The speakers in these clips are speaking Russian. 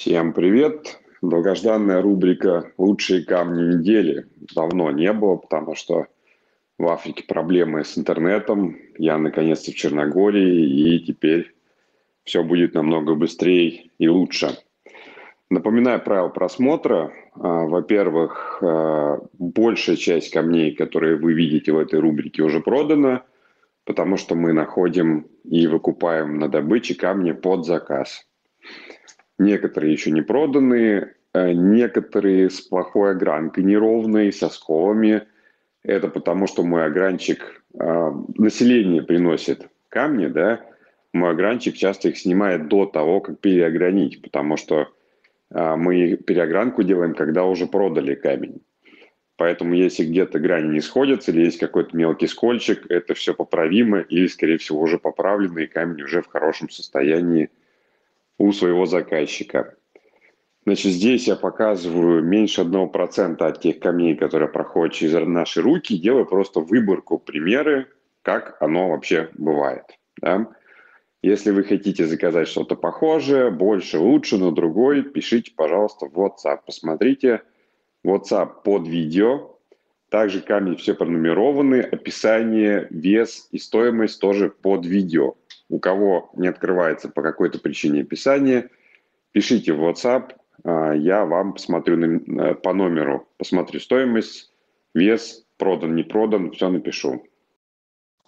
Всем привет! Долгожданная рубрика «Лучшие камни недели» давно не было, потому что в Африке проблемы с интернетом. Я наконец-то в Черногории, и теперь все будет намного быстрее и лучше. Напоминаю правила просмотра. А, во-первых, а, большая часть камней, которые вы видите в этой рубрике, уже продана, потому что мы находим и выкупаем на добыче камни под заказ. Некоторые еще не проданные, э, некоторые с плохой огранкой, неровные, со сколами. Это потому, что мой огранчик, э, население приносит камни, да, мой огранчик часто их снимает до того, как переогранить, потому что э, мы переогранку делаем, когда уже продали камень. Поэтому если где-то грани не сходятся или есть какой-то мелкий скольчик, это все поправимо или, скорее всего, уже поправленный камень уже в хорошем состоянии у своего заказчика. Значит, здесь я показываю меньше 1% от тех камней, которые проходят через наши руки, делаю просто выборку, примеры, как оно вообще бывает. Да? Если вы хотите заказать что-то похожее, больше, лучше, но другой, пишите, пожалуйста, в WhatsApp. Посмотрите WhatsApp под видео. Также камни все пронумерованы, описание, вес и стоимость тоже под видео. У кого не открывается по какой-то причине описание, пишите в WhatsApp, а, я вам посмотрю на, по номеру, посмотрю стоимость, вес, продан, не продан, все напишу.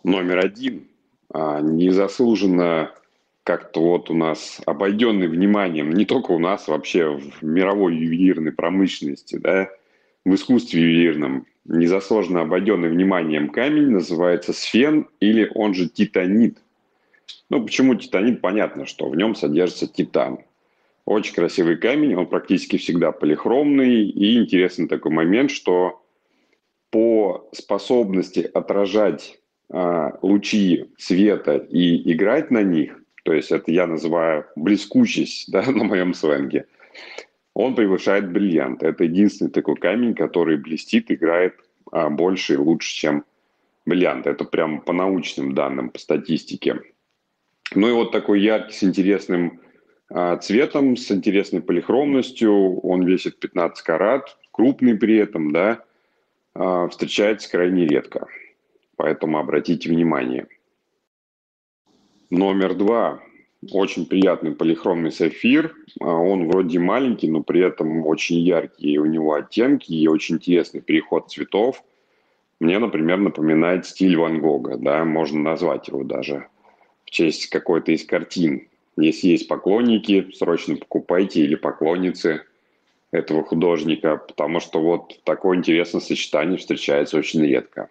Номер один. А, незаслуженно как-то вот у нас обойденный вниманием, не только у нас, вообще в мировой ювелирной промышленности, да, в искусстве ювелирном, незаслуженно обойденный вниманием камень называется сфен или он же титанит – ну, почему титанит? Понятно, что в нем содержится титан. Очень красивый камень, он практически всегда полихромный. И интересный такой момент, что по способности отражать а, лучи света и играть на них, то есть это я называю блескучесть да, на моем сленге, он превышает бриллиант. Это единственный такой камень, который блестит, играет а, больше и лучше, чем бриллиант. Это прямо по научным данным, по статистике. Ну и вот такой яркий, с интересным а, цветом, с интересной полихромностью. Он весит 15 карат, крупный при этом, да, а, встречается крайне редко. Поэтому обратите внимание. Номер два. Очень приятный полихромный сапфир. А, он вроде маленький, но при этом очень яркие у него оттенки и очень интересный переход цветов. Мне, например, напоминает стиль Ван Гога, да, можно назвать его даже честь какой-то из картин. Если есть поклонники, срочно покупайте или поклонницы этого художника, потому что вот такое интересное сочетание встречается очень редко.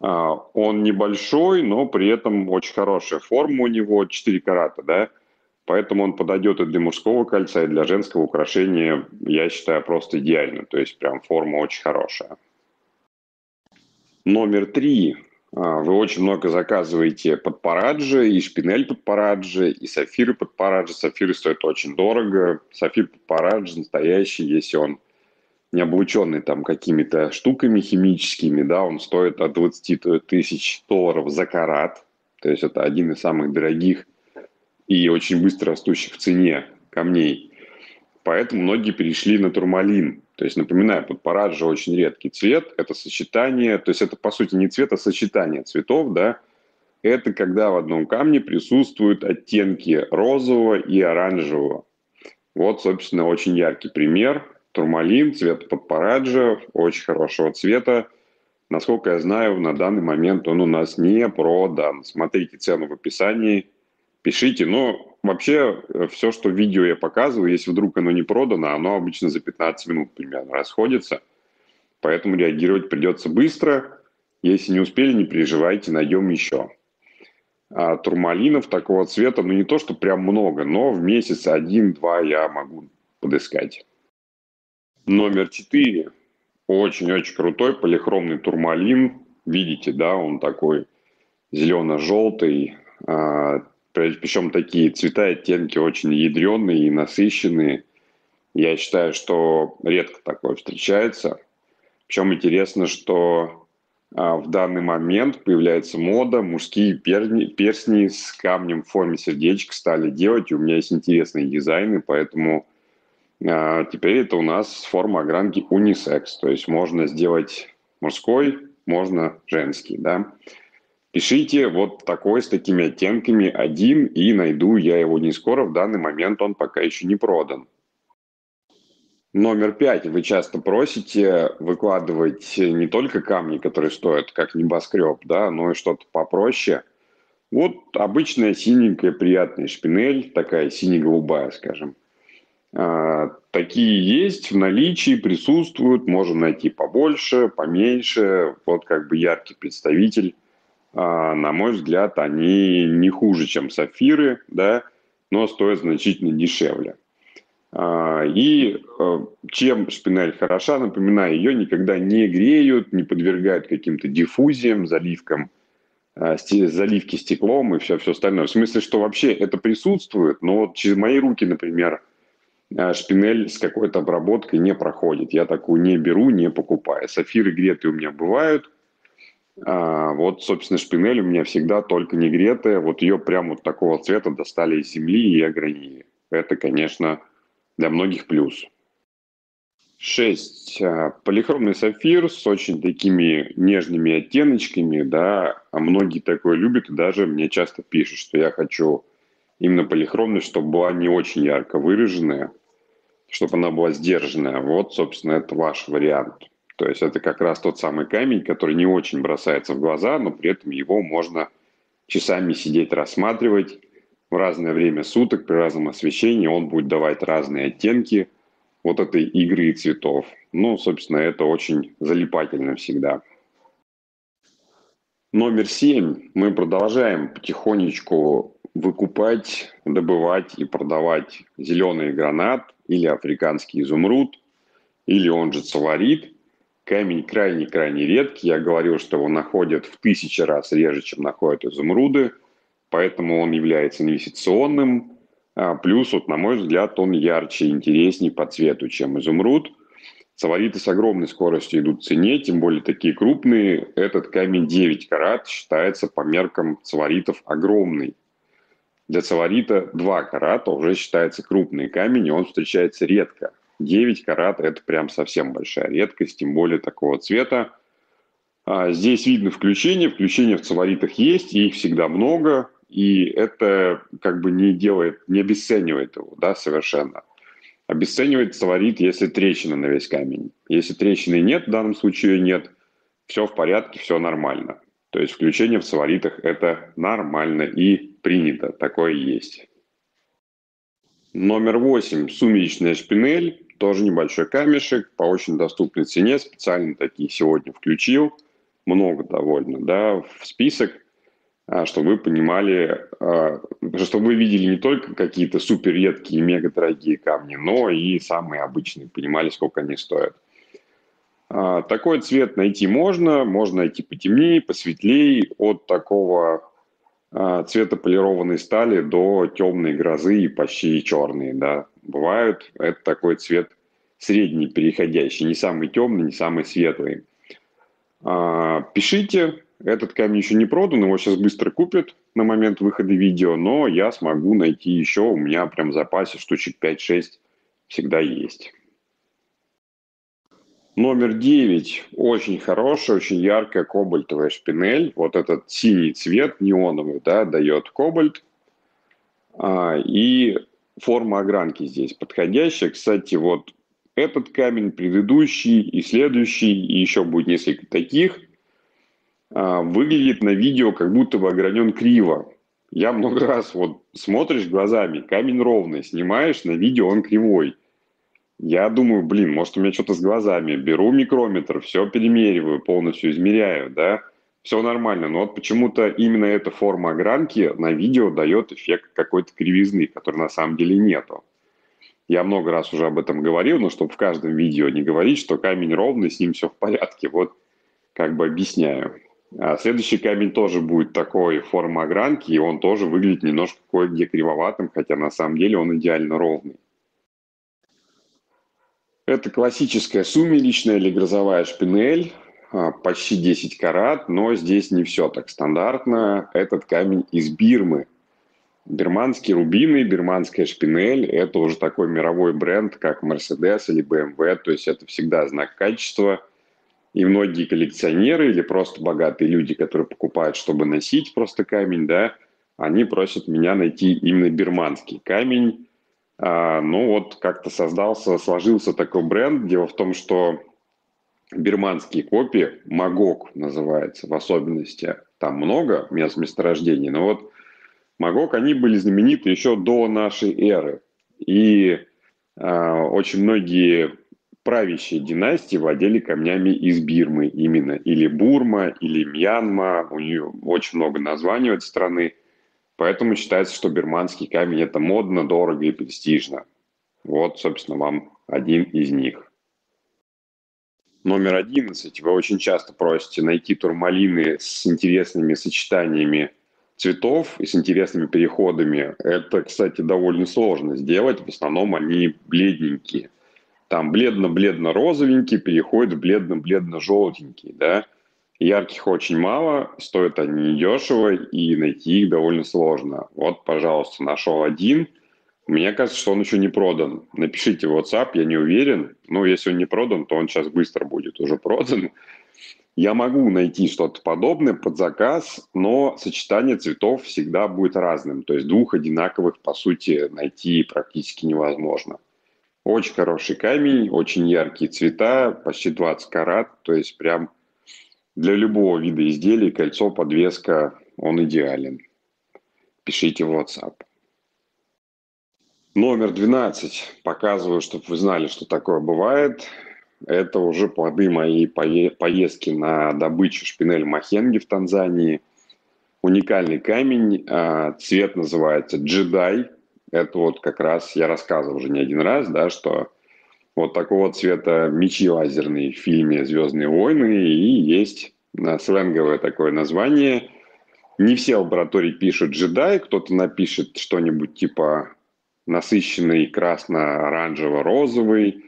А, он небольшой, но при этом очень хорошая форма у него, 4 карата, да, поэтому он подойдет и для мужского кольца, и для женского украшения, я считаю, просто идеально, то есть прям форма очень хорошая. Номер три вы очень много заказываете под параджи, и шпинель под параджи, и сафиры под параджи. Сафиры стоят очень дорого. Сафир под параджи настоящий, если он не облученный там какими-то штуками химическими, да, он стоит от 20 тысяч долларов за карат. То есть это один из самых дорогих и очень быстро растущих в цене камней. Поэтому многие перешли на турмалин. То есть, напоминаю, подпараджи очень редкий цвет, это сочетание, то есть это по сути не цвет, а сочетание цветов, да, это когда в одном камне присутствуют оттенки розового и оранжевого. Вот, собственно, очень яркий пример. Турмалин, цвет подпараджа, очень хорошего цвета. Насколько я знаю, на данный момент он у нас не продан. Смотрите цену в описании, пишите. Но Вообще, э, все, что видео я показываю, если вдруг оно не продано, оно обычно за 15 минут примерно расходится. Поэтому реагировать придется быстро. Если не успели, не переживайте, найдем еще. А турмалинов такого цвета, ну не то, что прям много, но в месяц один-два я могу подыскать. Номер четыре. Очень-очень крутой полихромный турмалин. Видите, да, он такой зелено-желтый, а, причем такие цвета оттенки очень ядреные и насыщенные. Я считаю, что редко такое встречается. Причем интересно, что а, в данный момент появляется мода, мужские перни, перстни с камнем в форме сердечка стали делать, и у меня есть интересные дизайны, поэтому а, теперь это у нас форма огранки унисекс, то есть можно сделать мужской, можно женский, да. Пишите вот такой с такими оттенками один, и найду я его не скоро, в данный момент он пока еще не продан. Номер пять. Вы часто просите выкладывать не только камни, которые стоят как небоскреб, да, но и что-то попроще. Вот обычная синенькая приятная шпинель, такая сине-голубая, скажем. А, такие есть в наличии, присутствуют, можно найти побольше, поменьше. Вот как бы яркий представитель. А, на мой взгляд, они не хуже, чем сапфиры, да, но стоят значительно дешевле. А, и э, чем шпинель хороша, напоминаю, ее никогда не греют, не подвергают каким-то диффузиям, заливкам, а, заливки стеклом и все, все остальное. В смысле, что вообще это присутствует, но вот через мои руки, например, шпинель с какой-то обработкой не проходит. Я такую не беру, не покупаю. Сафиры гретые у меня бывают. Вот, собственно, шпинель у меня всегда только не гретая. Вот ее прямо вот такого цвета достали из земли и огранили. Это, конечно, для многих плюс. 6. А, полихромный сапфир с очень такими нежными оттеночками, да, а многие такое любят, и даже мне часто пишут, что я хочу именно полихромный, чтобы была не очень ярко выраженная, чтобы она была сдержанная. Вот, собственно, это ваш вариант. То есть это как раз тот самый камень, который не очень бросается в глаза, но при этом его можно часами сидеть рассматривать, в разное время суток, при разном освещении, он будет давать разные оттенки вот этой игры цветов. Ну, собственно, это очень залипательно всегда. Номер семь. Мы продолжаем потихонечку выкупать, добывать и продавать зеленый гранат или африканский изумруд, или он же цаларит. Камень крайне-крайне редкий. Я говорил, что его находят в тысячи раз реже, чем находят изумруды – поэтому он является инвестиционным. А, плюс, вот, на мой взгляд, он ярче и интереснее по цвету, чем изумруд. Савариты с огромной скоростью идут в цене, тем более такие крупные. Этот камень 9 карат считается по меркам цаваритов огромный. Для цаварита 2 карата уже считается крупный камень, и он встречается редко. 9 карат – это прям совсем большая редкость, тем более такого цвета. А, здесь видно включение. Включения в цаваритах есть, и их всегда много и это как бы не делает, не обесценивает его, да, совершенно. Обесценивает фаворит, если трещина на весь камень. Если трещины нет, в данном случае нет, все в порядке, все нормально. То есть включение в фаворитах это нормально и принято, такое есть. Номер восемь. Сумеречная шпинель. Тоже небольшой камешек по очень доступной цене. Специально такие сегодня включил. Много довольно, да, в список – а, чтобы вы понимали, а, чтобы вы видели не только какие-то супер редкие, мега дорогие камни, но и самые обычные, понимали, сколько они стоят. А, такой цвет найти можно, можно найти потемнее, посветлее, от такого цвета полированной стали до темной грозы и почти черные, да, бывают. Это такой цвет средний, переходящий, не самый темный, не самый светлый. Пишите, этот камень еще не продан, его сейчас быстро купят на момент выхода видео, но я смогу найти еще, у меня прям в запасе штучек 5-6 всегда есть. Номер 9. Очень хорошая, очень яркая кобальтовая шпинель. Вот этот синий цвет неоновый да, дает кобальт. А, и форма огранки здесь подходящая. Кстати, вот этот камень, предыдущий и следующий, и еще будет несколько таких – а, выглядит на видео, как будто бы огранен криво. Я много раз вот смотришь глазами, камень ровный, снимаешь, на видео он кривой. Я думаю, блин, может у меня что-то с глазами. Беру микрометр, все перемериваю, полностью измеряю, да, все нормально. Но вот почему-то именно эта форма огранки на видео дает эффект какой-то кривизны, который на самом деле нету. Я много раз уже об этом говорил, но чтобы в каждом видео не говорить, что камень ровный, с ним все в порядке. Вот как бы объясняю. А следующий камень тоже будет такой формы огранки, и он тоже выглядит немножко кое-где кривоватым, хотя на самом деле он идеально ровный. Это классическая сумеречная или грозовая шпинель. а, почти 10 карат, но здесь не все так стандартно. Этот камень из Бирмы. Бирманские рубины, бирманская шпинель – это уже такой мировой бренд, как Mercedes или BMW, то есть это всегда знак качества. И многие коллекционеры или просто богатые люди, которые покупают, чтобы носить просто камень, да, они просят меня найти именно бирманский камень. А, ну вот как-то создался, сложился такой бренд. Дело в том, что бирманские копии, Магок называется в особенности, там много мест месторождений, но вот Магок, они были знамениты еще до нашей эры. И э, очень многие правящие династии владели камнями из Бирмы именно. Или Бурма, или Мьянма. У нее очень много названий этой страны. Поэтому считается, что бирманский камень – это модно, дорого и престижно. Вот, собственно, вам один из них. Номер 11. Вы очень часто просите найти турмалины с интересными сочетаниями цветов и с интересными переходами. Это, кстати, довольно сложно сделать. В основном они бледненькие. Там бледно-бледно-розовенький переходит в бледно-бледно-желтенький, да. Ярких очень мало, стоят они недешево, и найти их довольно сложно. Вот, пожалуйста, нашел один – мне кажется, что он еще не продан. Напишите в WhatsApp, я не уверен. Но если он не продан, то он сейчас быстро будет уже продан. Я могу найти что-то подобное под заказ, но сочетание цветов всегда будет разным. То есть двух одинаковых, по сути, найти практически невозможно. Очень хороший камень, очень яркие цвета, почти 20 карат. То есть прям для любого вида изделий кольцо, подвеска, он идеален. Пишите в WhatsApp. Номер 12. Показываю, чтобы вы знали, что такое бывает. Это уже плоды моей поездки на добычу шпинель Махенги в Танзании. Уникальный камень, а, цвет называется джедай. Это вот как раз я рассказывал уже не один раз, да, что вот такого цвета мечи лазерные в фильме «Звездные войны» и есть сленговое такое название. Не все лаборатории пишут джедай, кто-то напишет что-нибудь типа насыщенный красно-оранжево-розовый.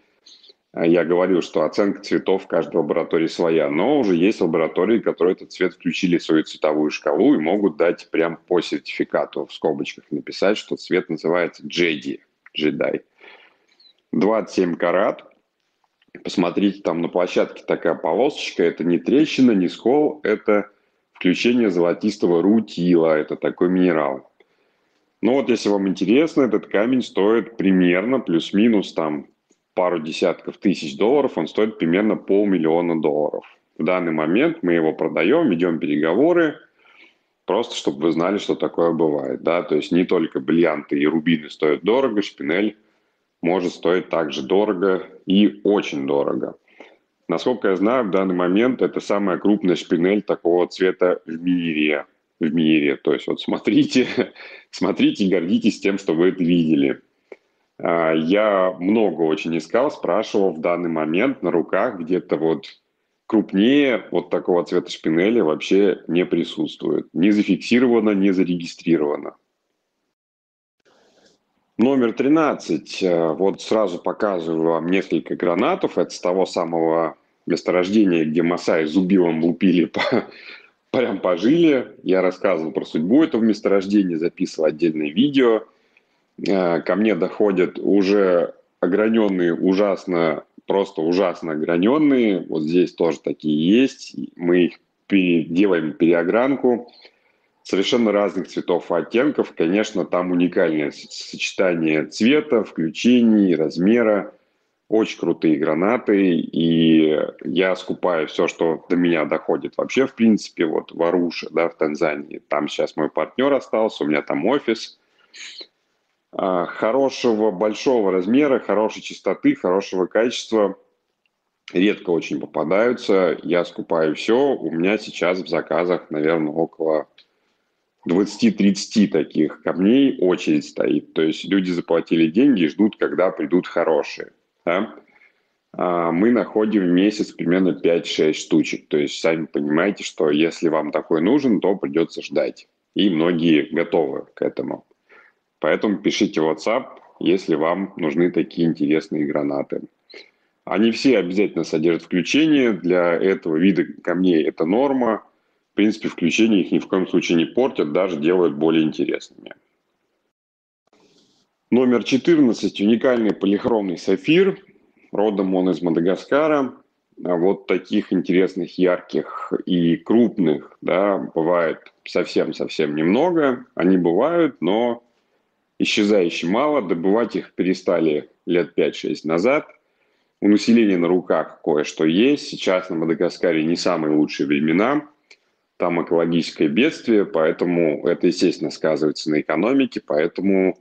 А я говорил, что оценка цветов в каждой лаборатории своя, но уже есть лаборатории, которые этот цвет включили в свою цветовую шкалу и могут дать прям по сертификату в скобочках написать, что цвет называется джеди, джедай. 27 карат. Посмотрите, там на площадке такая полосочка, это не трещина, не скол, это включение золотистого рутила, это такой минерал. Ну вот, если вам интересно, этот камень стоит примерно плюс-минус там пару десятков тысяч долларов, он стоит примерно полмиллиона долларов. В данный момент мы его продаем, ведем переговоры, просто чтобы вы знали, что такое бывает. Да? То есть не только бриллианты и рубины стоят дорого, шпинель может стоить также дорого и очень дорого. Насколько я знаю, в данный момент это самая крупная шпинель такого цвета в мире в мире. То есть вот смотрите, смотрите гордитесь тем, что вы это видели. А, я много очень искал, спрашивал в данный момент на руках где-то вот крупнее вот такого цвета шпинели вообще не присутствует. Не зафиксировано, не зарегистрировано. Номер 13. А, вот сразу показываю вам несколько гранатов. Это с того самого месторождения, где Масаи зубилом лупили по, прям пожили. Я рассказывал про судьбу этого месторождения, записывал отдельное видео. Э, ко мне доходят уже ограненные, ужасно, просто ужасно ограненные. Вот здесь тоже такие есть. Мы их делаем переогранку совершенно разных цветов и оттенков. Конечно, там уникальное сочетание цвета, включений, размера очень крутые гранаты, и я скупаю все, что до меня доходит. Вообще, в принципе, вот в Аруше, да, в Танзании, там сейчас мой партнер остался, у меня там офис. А, хорошего, большого размера, хорошей чистоты, хорошего качества редко очень попадаются. Я скупаю все. У меня сейчас в заказах, наверное, около 20-30 таких камней очередь стоит. То есть люди заплатили деньги и ждут, когда придут хорошие да, а, мы находим в месяц примерно 5-6 штучек. То есть сами понимаете, что если вам такой нужен, то придется ждать. И многие готовы к этому. Поэтому пишите WhatsApp, если вам нужны такие интересные гранаты. Они все обязательно содержат включение. Для этого вида камней это норма. Принципе, включения их ни в коем случае не портят, даже делают более интересными. Номер 14. Уникальный полихромный сафир. Родом он из Мадагаскара. А вот таких интересных, ярких и крупных, да, бывает совсем-совсем немного. Они бывают, но исчезающе мало. Добывать их перестали лет 5-6 назад. У населения на руках кое-что есть. Сейчас на Мадагаскаре не самые лучшие времена. Там экологическое бедствие, поэтому это, естественно, сказывается на экономике. Поэтому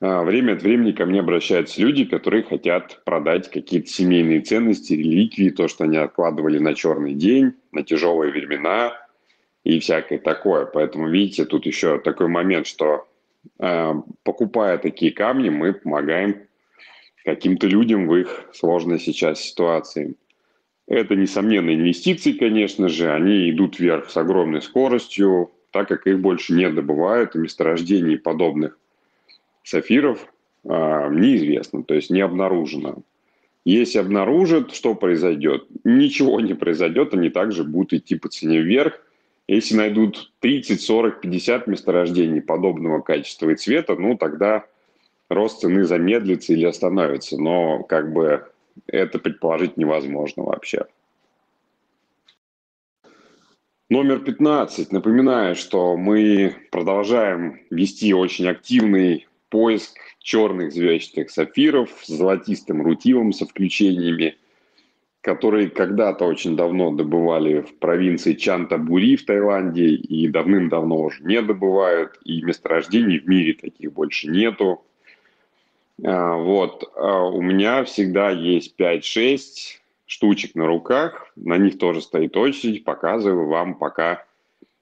а, время от времени ко мне обращаются люди, которые хотят продать какие-то семейные ценности, реликвии, то, что они откладывали на черный день, на тяжелые времена и всякое такое. Поэтому, видите, тут еще такой момент, что э, покупая такие камни, мы помогаем каким-то людям в их сложной сейчас ситуации. Это, несомненно, инвестиции, конечно же, они идут вверх с огромной скоростью, так как их больше не добывают, и месторождений подобных сафиров э, неизвестно, то есть не обнаружено. Если обнаружат, что произойдет? Ничего не произойдет, они также будут идти по цене вверх. Если найдут 30, 40, 50 месторождений подобного качества и цвета, ну тогда рост цены замедлится или остановится. Но как бы это предположить невозможно вообще. Номер 15. Напоминаю, что мы продолжаем вести очень активный поиск черных звездчатых сапфиров с золотистым рутилом со включениями, которые когда-то очень давно добывали в провинции Чанта-Бури в Таиланде и давным-давно уже не добывают, и месторождений в мире таких больше нету. А, вот, а у меня всегда есть 5-6 штучек на руках, на них тоже стоит очередь, показываю вам пока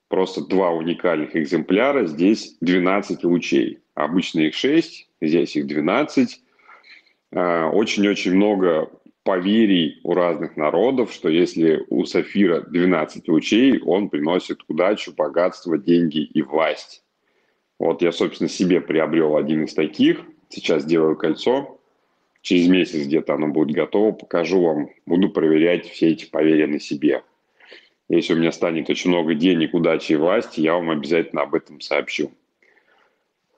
просто два уникальных экземпляра, здесь 12 лучей. Обычно их 6, здесь их 12. А, очень-очень много поверий у разных народов, что если у Сафира 12 лучей, он приносит удачу, богатство, деньги и власть. Вот я, собственно, себе приобрел один из таких. Сейчас делаю кольцо. Через месяц где-то оно будет готово. Покажу вам. Буду проверять все эти поверья на себе. Если у меня станет очень много денег, удачи и власти, я вам обязательно об этом сообщу.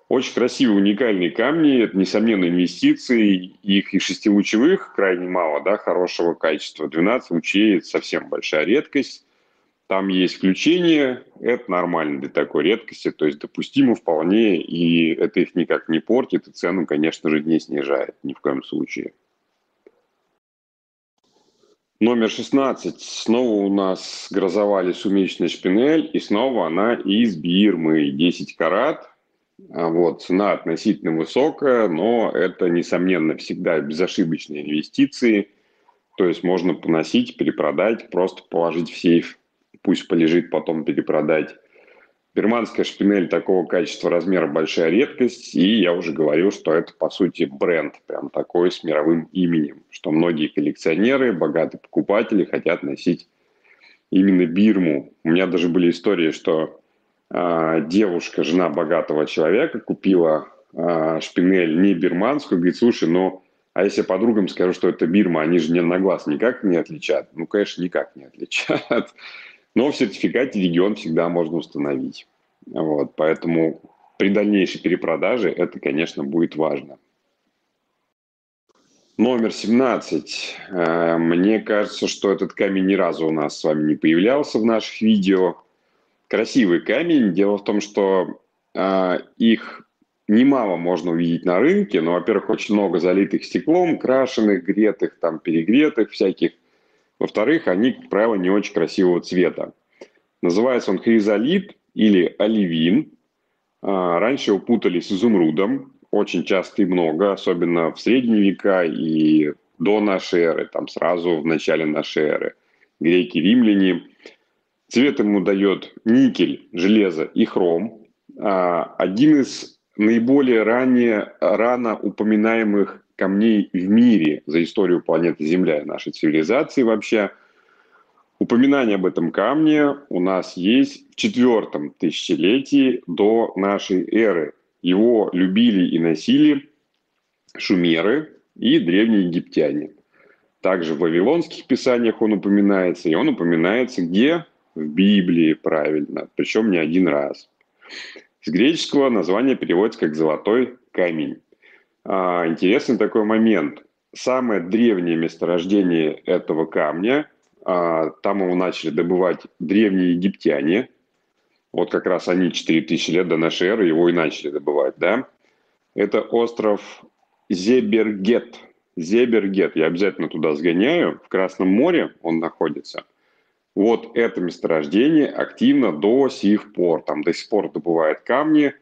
Очень красивые, уникальные камни, это, несомненно, инвестиции, их и шестилучевых крайне мало, да, хорошего качества. 12 лучей – это совсем большая редкость. Там есть включение, это нормально для такой редкости, то есть допустимо вполне, и это их никак не портит, и цену, конечно же, не снижает ни в коем случае. Номер 16. Снова у нас грозовали сумеречная шпинель, и снова она из Бирмы, 10 карат – а вот, цена относительно высокая, но это, несомненно, всегда безошибочные инвестиции. То есть можно поносить, перепродать, просто положить в сейф, пусть полежит, потом перепродать. Берманская шпинель такого качества, размера большая редкость, и я уже говорил, что это, по сути, бренд, прям такой с мировым именем, что многие коллекционеры, богатые покупатели хотят носить именно Бирму. У меня даже были истории, что а, девушка, жена богатого человека, купила а, шпинель не бирманскую, говорит, слушай, ну, а если подругам скажу, что это Бирма, они же не на глаз никак не отличат? Ну, конечно, никак не отличат. Но в сертификате регион всегда можно установить. Вот, поэтому при дальнейшей перепродаже это, конечно, будет важно. Номер 17. Э, мне кажется, что этот камень ни разу у нас с вами не появлялся в наших видео красивый камень. Дело в том, что э, их немало можно увидеть на рынке, но, во-первых, очень много залитых стеклом, крашеных, гретых, там, перегретых всяких. Во-вторых, они, как правило, не очень красивого цвета. Называется он хризолит или оливин. А, раньше его путали с изумрудом, очень часто и много, особенно в средние века и до нашей эры, там сразу в начале нашей эры. Греки, римляне Цвет ему дает никель, железо и хром. А, один из наиболее ранее, рано упоминаемых камней в мире за историю планеты Земля и нашей цивилизации вообще. Упоминание об этом камне у нас есть в четвертом тысячелетии до нашей эры. Его любили и носили шумеры и древние египтяне. Также в вавилонских писаниях он упоминается, и он упоминается где? В Библии, правильно, причем не один раз. С греческого название переводится как «золотой камень». А, интересный такой момент. Самое древнее месторождение этого камня, а, там его начали добывать древние египтяне. Вот как раз они 4000 лет до нашей эры его и начали добывать, да? Это остров Зебергет. Зебергет. Я обязательно туда сгоняю. В Красном море он находится. Вот это месторождение активно до сих пор. Там до сих пор добывают камни.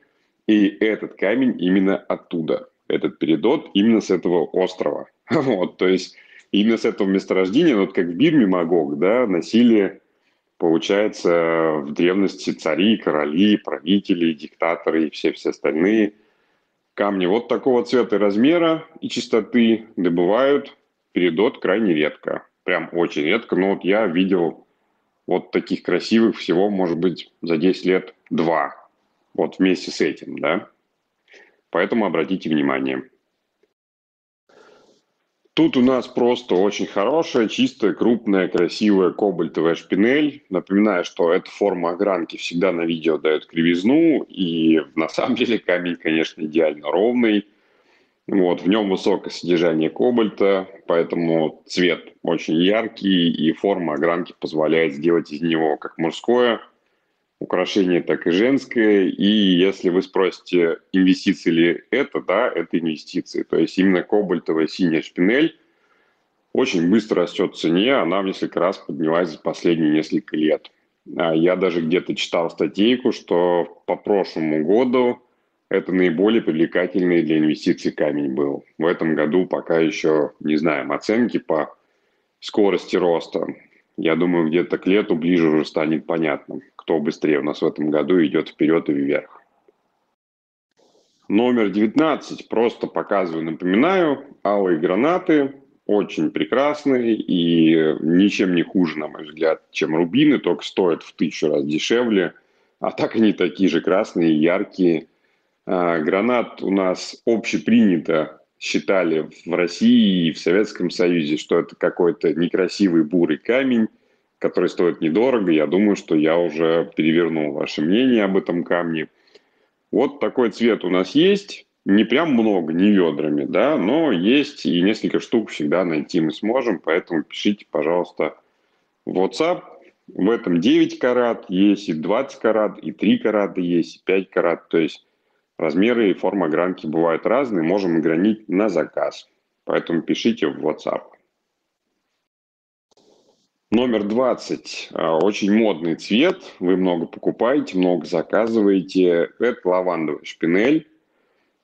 И этот камень именно оттуда этот передот именно с этого острова. Вот, то есть именно с этого месторождения, вот как в Бирме Магог, да, носили, получается, в древности цари, короли, правители, диктаторы и все-все остальные камни вот такого цвета и размера и чистоты добывают передот крайне редко. Прям очень редко, но вот я видел вот таких красивых всего, может быть, за 10 лет два. Вот вместе с этим, да. Поэтому обратите внимание. Тут у нас просто очень хорошая, чистая, крупная, красивая кобальтовая шпинель. Напоминаю, что эта форма огранки всегда на видео дает кривизну, и на самом деле камень, конечно, идеально ровный. Вот, в нем высокое содержание кобальта, поэтому цвет очень яркий, и форма огранки позволяет сделать из него как мужское – украшение, так и женское. И если вы спросите, инвестиции ли это, да, это инвестиции. То есть именно кобальтовая синяя шпинель очень быстро растет в цене, она в несколько раз поднялась за последние несколько лет. А я даже где-то читал статейку, что по прошлому году это наиболее привлекательный для инвестиций камень был. В этом году пока еще не знаем оценки по скорости роста. Я думаю, где-то к лету ближе уже станет понятно, кто быстрее у нас в этом году идет вперед и вверх. Номер 19, просто показываю, напоминаю, алые гранаты, очень прекрасные и ничем не хуже, на мой взгляд, чем рубины, только стоят в тысячу раз дешевле, а так они такие же красные, яркие. А, гранат у нас общепринято считали в России и в Советском Союзе, что это какой-то некрасивый бурый камень, который стоит недорого. Я думаю, что я уже перевернул ваше мнение об этом камне. Вот такой цвет у нас есть. Не прям много, не ведрами, да, но есть и несколько штук всегда найти мы сможем, поэтому пишите, пожалуйста, в WhatsApp. В этом 9 карат, есть и 20 карат, и 3 карата есть, и 5 карат. То есть Размеры и форма гранки бывают разные, можем огранить на заказ. Поэтому пишите в WhatsApp. Номер 20. А, очень модный цвет. Вы много покупаете, много заказываете. Это лавандовый шпинель.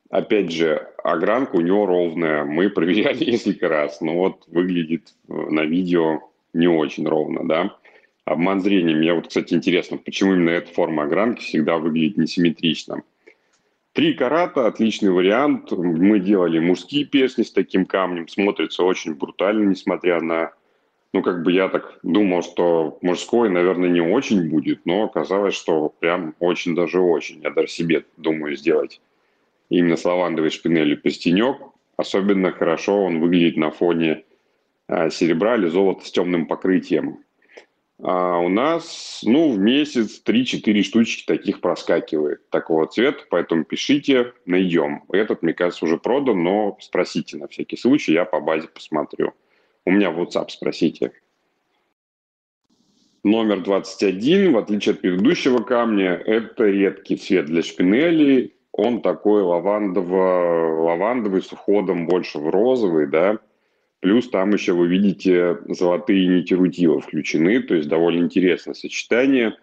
Опять же, огранка у него ровная. Мы проверяли несколько раз. Но вот выглядит э, на видео не очень ровно, да. Обман зрения. Мне вот, кстати, интересно, почему именно эта форма огранки всегда выглядит несимметрично. Три карата – отличный вариант. Мы делали мужские песни с таким камнем. Смотрится очень брутально, несмотря на... Ну, как бы я так думал, что мужской, наверное, не очень будет, но оказалось, что прям очень даже очень. Я даже себе думаю сделать именно с лавандовой шпинелью перстенек. Особенно хорошо он выглядит на фоне а, серебра или золота с темным покрытием. А у нас, ну, в месяц 3-4 штучки таких проскакивает такого цвета, поэтому пишите, найдем. Этот, мне кажется, уже продан, но спросите на всякий случай, я по базе посмотрю. У меня в WhatsApp спросите. Номер 21, в отличие от предыдущего камня, это редкий цвет для шпинели. Он такой лавандово, лавандовый с уходом больше в розовый, да, Плюс там еще вы видите золотые нити рутила включены, то есть довольно интересное сочетание.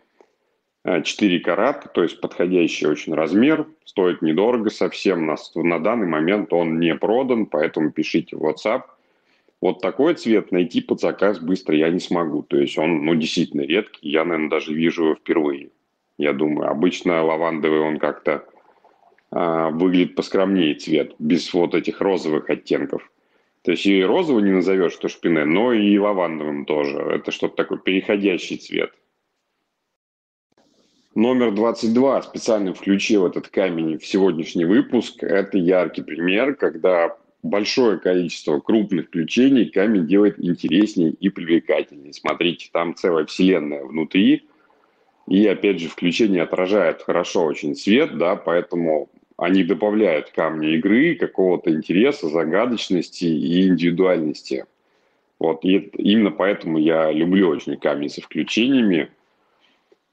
4 а, карата, то есть подходящий очень размер, стоит недорого совсем. На, на данный момент он не продан, поэтому пишите в WhatsApp. Вот такой цвет найти под заказ быстро я не смогу. То есть он ну, действительно редкий, я, наверное, даже вижу его впервые. Я думаю, обычно лавандовый он как-то а, выглядит поскромнее цвет, без вот этих розовых оттенков. То есть и розовый не назовешь, что шпине, но и лавандовым тоже. Это что-то такое переходящий цвет. Номер 22 специально включил этот камень в сегодняшний выпуск. Это яркий пример, когда большое количество крупных включений камень делает интереснее и привлекательнее. Смотрите, там целая вселенная внутри, и опять же включение отражает хорошо очень свет, да, поэтому они добавляют камню игры, какого-то интереса, загадочности и индивидуальности. Вот, и именно поэтому я люблю очень камни со включениями.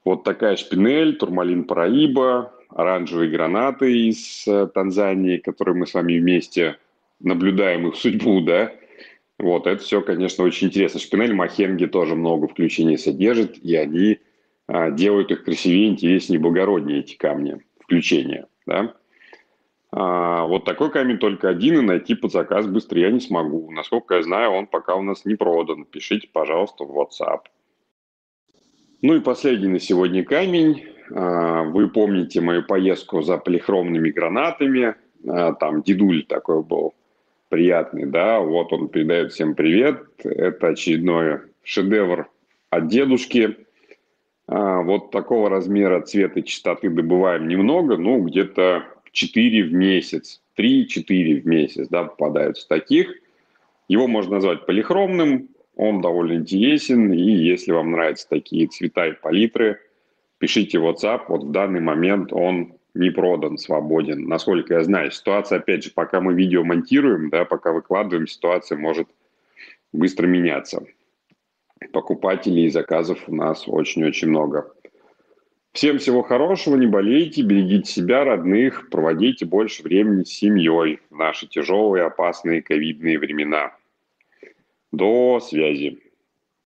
Вот такая шпинель, турмалин параиба, оранжевые гранаты из э, Танзании, которые мы с вами вместе наблюдаем их судьбу, да. Вот, это все, конечно, очень интересно. Шпинель Махенги тоже много включений содержит, и они а, делают их красивее, интереснее, благороднее, эти камни, включения, да. А, вот такой камень только один, и найти под заказ быстрее я не смогу. Насколько я знаю, он пока у нас не продан. Пишите, пожалуйста, в WhatsApp. Ну и последний на сегодня камень. А, вы помните мою поездку за полихромными гранатами. А, там дедуль такой был приятный, да, вот он передает всем привет. Это очередной шедевр от дедушки. Вот такого размера цвета частоты добываем немного, ну, где-то 4 в месяц, 3-4 в месяц, да, попадаются таких. Его можно назвать полихромным, он довольно интересен, и если вам нравятся такие цвета и палитры, пишите WhatsApp, вот в данный момент он не продан, свободен. Насколько я знаю, ситуация, опять же, пока мы видео монтируем, да, пока выкладываем, ситуация может быстро меняться. Покупателей и заказов у нас очень-очень много. Всем всего хорошего, не болейте, берегите себя, родных, проводите больше времени с семьей в наши тяжелые, опасные ковидные времена. До связи.